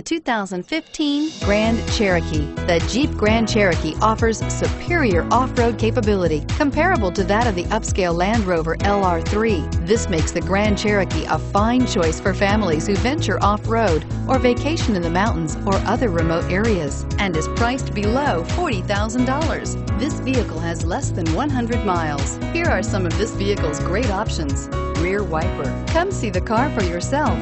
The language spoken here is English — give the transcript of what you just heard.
The 2015 Grand Cherokee. The Jeep Grand Cherokee offers superior off-road capability comparable to that of the upscale Land Rover LR3. This makes the Grand Cherokee a fine choice for families who venture off-road or vacation in the mountains or other remote areas and is priced below $40,000. This vehicle has less than 100 miles. Here are some of this vehicle's great options. Rear wiper. Come see the car for yourself.